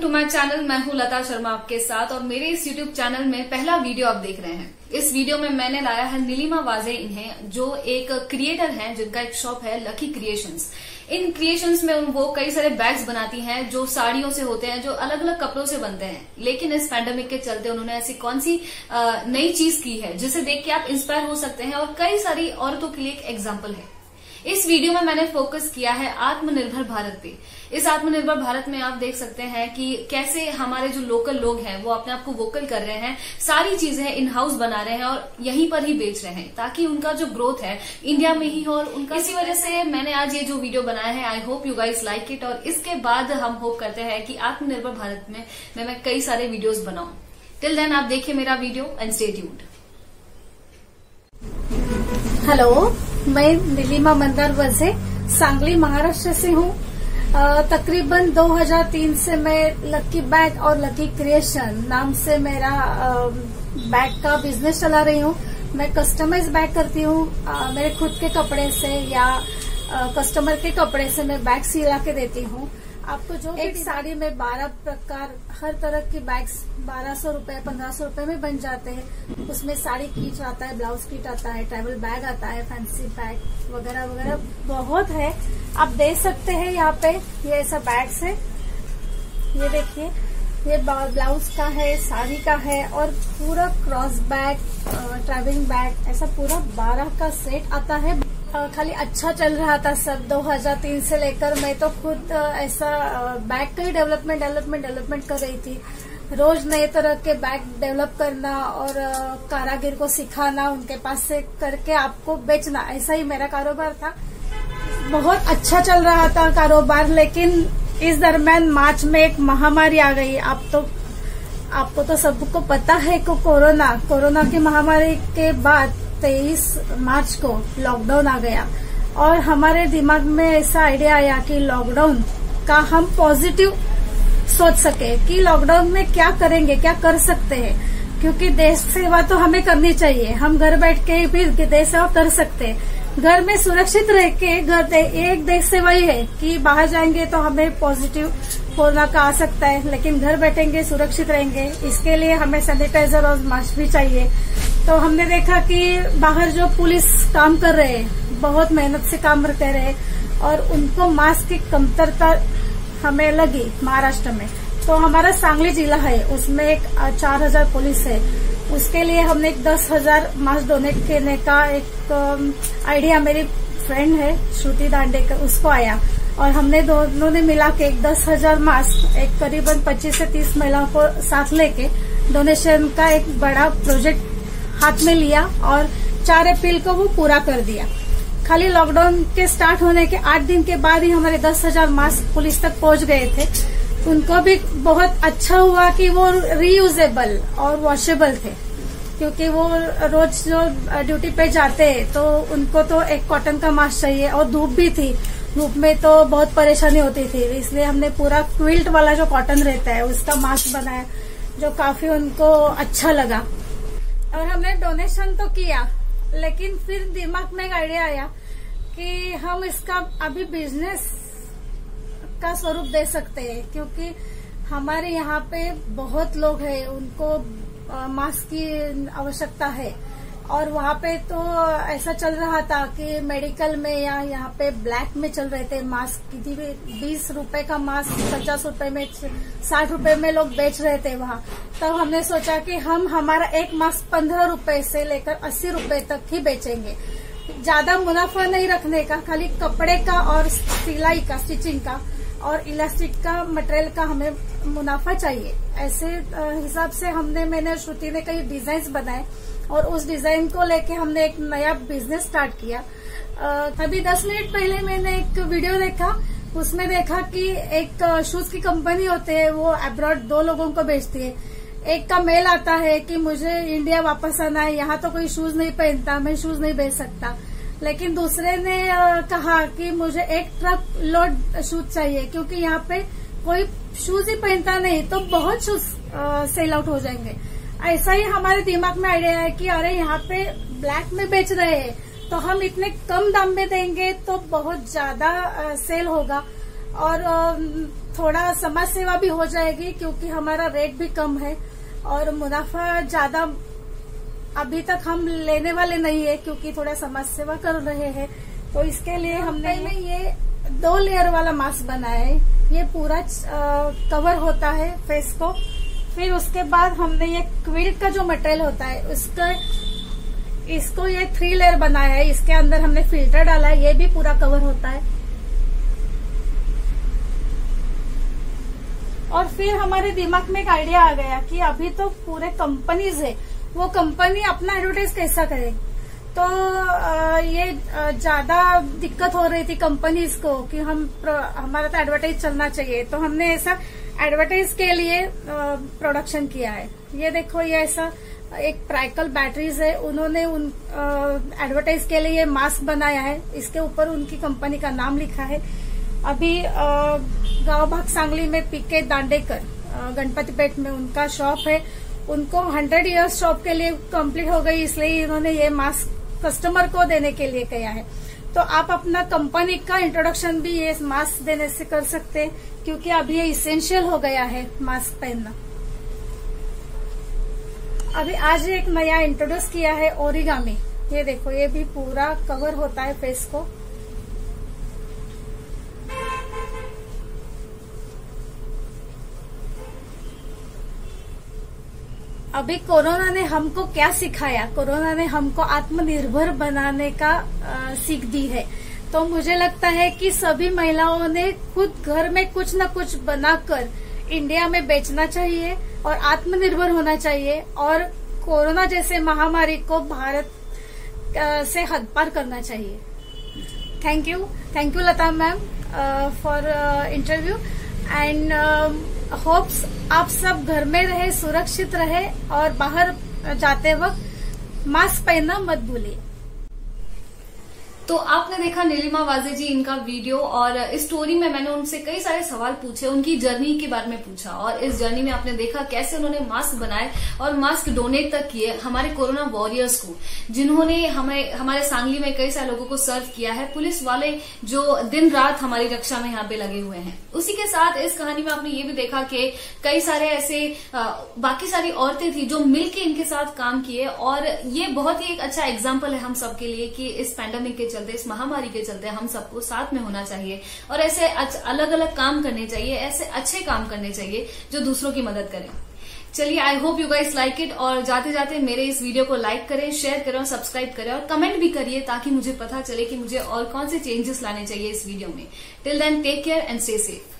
To my channel, मैं हूँ लता शर्मा आपके साथ और मेरे इस यूट्यूब चैनल में पहला वीडियो आप देख रहे हैं। इस वीडियो में मैंने लाया है नीलिमा वाजे इन्हें, जो एक क्रिएटर हैं, जिनका एक शॉप है लकी क्रिएशंस इन क्रिएशंस में वो कई सारे बैग्स बनाती हैं, जो साड़ियों से होते हैं, जो अलग अलग कपड़ों से बनते हैं। लेकिन इस पैंडेमिक के चलते उन्होंने ऐसी कौन सी नई चीज़ की है, जिसे देख के आप इंस्पायर हो सकते हैं और कई सारी औरतों के लिए एक एग्ज़ाम्पल है। इस वीडियो में मैंने फोकस किया है आत्मनिर्भर भारत पे। इस आत्मनिर्भर भारत में आप देख सकते हैं कि कैसे हमारे जो लोकल लोग हैं वो अपने आप को वोकल कर रहे हैं सारी चीज़ें इन हाउस बना रहे हैं और यहीं पर ही बेच रहे हैं ताकि उनका जो ग्रोथ है इंडिया में ही हो और उनका इसी वजह से मैंने आज ये जो वीडियो बनाया है I hope you guys like it और इसके बाद हम होप करते हैं कि आत्मनिर्भर भारत में मैं, मैं कई सारे वीडियोज़ बनाऊ। टिल देन आप देखिए मेरा video and stay tuned hello मैं नीलिमा मंदार वजे सांगली, महाराष्ट्र से हूँ। तकरीबन 2003 से मैं लकी बैग और लकी क्रिएशन नाम से मेरा बैग का बिज़नेस चला रही हूँ। मैं कस्टमाइज बैग करती हूँ। मेरे खुद के कपड़े से या कस्टमर के कपड़े से मैं बैग सिला के देती हूँ। आपको जो एक साड़ी में बारह प्रकार हर तरह की बैग्स बारह सौ रुपये पंद्रह सौ रुपये में बन जाते हैं। उसमें साड़ी कीच आता है ब्लाउज कीट आता है ट्रैवल बैग आता है फैंसी बैग वगैरह वगैरह बहुत है। आप देख सकते हैं यहाँ पे ये ऐसा बैग्स है। ये देखिए ये ब्लाउज का है साड़ी का है और पूरा क्रॉस बैग ट्रैवलिंग बैग ऐसा पूरा बारह का सेट आता है। खाली अच्छा चल रहा था सब 2003 से लेकर मैं तो खुद ऐसा बैग का ही डेवलपमेंट डेवलपमेंट डेवलपमेंट कर रही थी। रोज नए तरह के बैग डेवलप करना और कारागिर को सिखाना, उनके पास से करके आपको बेचना, ऐसा ही मेरा कारोबार था। बहुत अच्छा चल रहा था कारोबार, लेकिन इस दरमियान मार्च में एक महामारी आ गई। आप तो आपको तो सबको पता है को कोरोना कोरोना की महामारी के बाद तेईस मार्च को लॉकडाउन आ गया। और हमारे दिमाग में ऐसा आइडिया आया कि लॉकडाउन का हम पॉजिटिव सोच सके कि लॉकडाउन में क्या करेंगे क्या कर सकते हैं। क्योंकि देश सेवा तो हमें करनी चाहिए। हम घर बैठ के भी देश सेवा कर सकते हैं। घर में सुरक्षित रह के घर दे, एक देश सेवा ही है कि बाहर जाएँगे तो हमें पॉजिटिव कोरोना का आ सकता है। लेकिन घर बैठेंगे सुरक्षित रहेंगे। इसके लिए हमें सैनिटाइजर और मास्क भी चाहिए। तो हमने देखा कि बाहर जो पुलिस काम कर रहे हैं, बहुत मेहनत से काम कर रहे और उनको मास्क की कमतरता हमें लगी महाराष्ट्र में। तो हमारा सांगली जिला है, उसमें एक चार हज़ार पुलिस है। उसके लिए हमने एक दस हज़ार मास्क डोनेट करने का एक आइडिया मेरी फ्रेंड है, श्रुति दांडेकर, उसको आया। और हमने दोनों ने मिला के एक दस हज़ार मास्क, एक करीबन पच्चीस से तीस महिलाओं को साथ लेके डोनेशन का एक बड़ा प्रोजेक्ट हाथ में लिया और चार अप्रैल को वो पूरा कर दिया। खाली लॉकडाउन के स्टार्ट होने के आठ दिन के बाद ही हमारे दस हज़ार मास्क पुलिस तक पहुँच गए थे। उनको भी बहुत अच्छा हुआ कि वो रीयूजेबल और वॉशेबल थे, क्योंकि वो रोज जो ड्यूटी पे जाते हैं तो उनको तो एक कॉटन का मास्क चाहिए और धूप भी थी। धूप में तो बहुत परेशानी होती थी, इसलिए हमने पूरा क्विल्ट वाला जो कॉटन रहता है उसका मास्क बनाया, जो काफ़ी उनको अच्छा लगा। और हमने डोनेशन तो किया, लेकिन फिर दिमाग में एक आइडिया आया कि हम इसका अभी बिज़नेस का स्वरूप दे सकते हैं, क्योंकि हमारे यहाँ पे बहुत लोग हैं, उनको मास्क की आवश्यकता है। और वहाँ पे तो ऐसा चल रहा था कि मेडिकल में या यहाँ पे ब्लैक में चल रहे थे मास्क किसी भी बीस रूपए का मास्क पचास रूपए में, साठ रूपए में लोग बेच रहे थे वहाँ। तब हमने सोचा कि हम हमारा एक मास्क पंद्रह रूपए से लेकर अस्सी रूपए तक ही बेचेंगे। ज़्यादा मुनाफा नहीं रखने का, खाली कपड़े का और सिलाई का स्टिचिंग का। और इलास्टिक का मटेरियल का हमें मुनाफा चाहिए। ऐसे हिसाब से हमने, मैंने श्रुति ने कई डिज़ाइन बनाए और उस डिज़ाइन को लेके हमने एक नया बिज़नेस स्टार्ट किया। अभी दस मिनट पहले मैंने एक वीडियो देखा। उसमें देखा कि एक शूज़ की कंपनी होती है, वो अब्रॉड दो लोगों को बेचती है। एक का मेल आता है कि मुझे इंडिया वापस आना है, यहाँ तो कोई शूज़ नहीं पहनता, मैं शूज़ नहीं बेच सकता। लेकिन दूसरे ने कहा कि मुझे एक ट्रक लोड शूज़ चाहिए, क्योंकि यहाँ पे कोई शूज़ ही पहनता नहीं तो बहुत शूज़ सेल आउट हो जाएँगे। ऐसा ही हमारे दिमाग में आइडिया है कि अरे यहाँ पे ब्लैक में बेच रहे हैं तो हम इतने कम दाम में देंगे तो बहुत ज़्यादा सेल होगा। और थोड़ा समाज सेवा भी हो जाएगी, क्योंकि हमारा रेट भी कम है, और मुनाफा ज़्यादा अभी तक हम लेने वाले नहीं है क्योंकि थोड़ा समाज सेवा कर रहे हैं। तो इसके लिए हमने में ये दो लेयर वाला मास्क बनाया है ये पूरा आ, कवर होता है फेस को। फिर उसके बाद हमने ये क्विल्ट का जो मटेरियल होता है उसका इसको ये थ्री लेयर बनाया है। इसके अंदर हमने फ़िल्टर डाला है ये भी पूरा कवर होता है। और फिर हमारे दिमाग में एक आइडिया आ गया कि अभी तो पूरे कंपनीज़ है। वो कंपनी अपना एडवर्टाइज कैसा करे? तो ये ज़्यादा दिक्कत हो रही थी कंपनीज़ को कि हम हमारा तो एडवर्टाइज चलना चाहिए। तो हमने ऐसा एडवर्टाइज के लिए प्रोडक्शन किया है। ये देखो, ये ऐसा एक प्राइकल बैटरीज है। उन्होंने उन एडवर्टाइज के लिए मास्क बनाया है। इसके ऊपर उनकी कंपनी का नाम लिखा है। अभी गाँव भाग सांगली में पीके दांडेकर गणपति पेट में उनका शॉप है। उनको हंड्रेड इयर्स शॉप के लिए कंप्लीट हो गई, इसलिए इन्होंने ये मास्क कस्टमर को देने के लिए किया है। तो आप अपना कंपनी का इंट्रोडक्शन भी ये मास्क देने से कर सकते हैं, क्योंकि अभी ये इसेंशियल हो गया है मास्क पहनना। अभी आज एक नया इंट्रोड्यूस किया है ओरिगामी ये देखो, ये भी पूरा कवर होता है फेस को। अभी कोरोना ने हमको क्या सिखाया? कोरोना ने हमको आत्मनिर्भर बनाने का सीख दी है। तो मुझे लगता है कि सभी महिलाओं ने खुद घर में कुछ न कुछ बनाकर इंडिया में बेचना चाहिए और आत्मनिर्भर होना चाहिए और कोरोना जैसे महामारी को भारत से हद पार करना चाहिए। Thank you thank you Lata ma'am for interview and hopes, आप सब घर में रहे, सुरक्षित रहे और बाहर जाते वक्त मास्क पहनना मत भूलिए। तो आपने देखा नीलिमा वाजे जी इनका वीडियो और इस स्टोरी में मैंने उनसे कई सारे सवाल पूछे, उनकी जर्नी के बारे में पूछा और इस जर्नी में आपने देखा कैसे उन्होंने मास्क बनाए और मास्क डोनेट तक किए हमारे कोरोना वॉरियर्स को, जिन्होंने हमें, हमारे सांगली में कई सारे लोगों को सर्व किया है। पुलिस वाले जो दिन रात हमारी रक्षा में यहाँ पे लगे हुए हैं। उसी के साथ इस कहानी में आपने ये भी देखा कि कई सारे ऐसे बाकी सारी औरतें थी जो मिलकर इनके साथ काम किए और ये बहुत ही एक अच्छा एग्ज़ाम्पल है हम सबके लिए कि इस पैंडेमिक के चलते, इस महामारी के चलते हम सबको साथ में होना चाहिए और ऐसे अलग अलग काम करने चाहिए, ऐसे अच्छे काम करने चाहिए जो दूसरों की मदद करें। चलिए I hope you guys like it और जाते जाते मेरे इस वीडियो को लाइक करें शेयर करें और सब्सक्राइब करें और कमेंट भी करिए ताकि मुझे पता चले कि मुझे और कौन से चेंजेस लाने चाहिए इस वीडियो में। Till then take care and stay safe